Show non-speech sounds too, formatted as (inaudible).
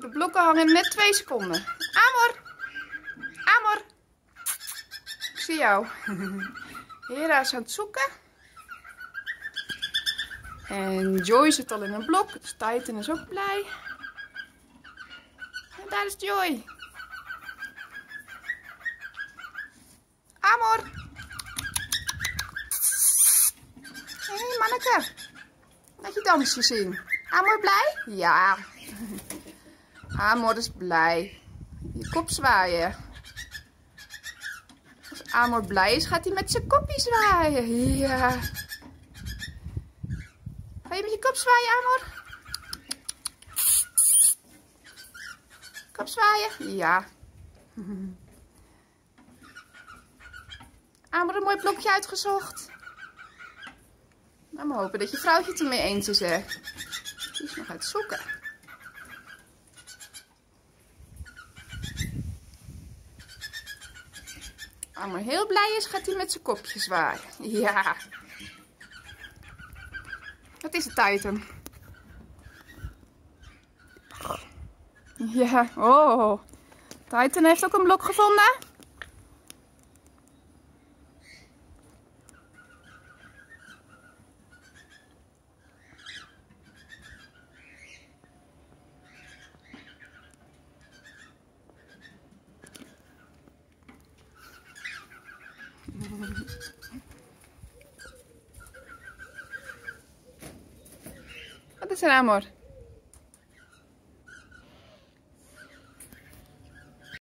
De blokken hangen net twee seconden. Amor! Amor! Ik zie jou. (laughs) Hera is aan het zoeken. En Joy zit al in een blok, dus Titan is ook blij. En daar is Joy. Amor! Hé, hey, manneke. Laat je dansje zien. Amor blij? Ja. (laughs) Amor is blij. Je kop zwaaien. Als Amor blij is, gaat hij met zijn kopje zwaaien. Ja. Ga je met je kop zwaaien, Amor? Kop zwaaien? Ja. Amor, een mooi blokje uitgezocht. Nou, maar hopen dat je vrouwtje het ermee eens is, hè. Die is nog uit zoeken. Amor heel blij is, gaat hij met zijn kopje zwaaien. Ja. Wat is het, Titan? Ja, oh. Titan heeft ook een blok gevonden. Wat is er, Amor?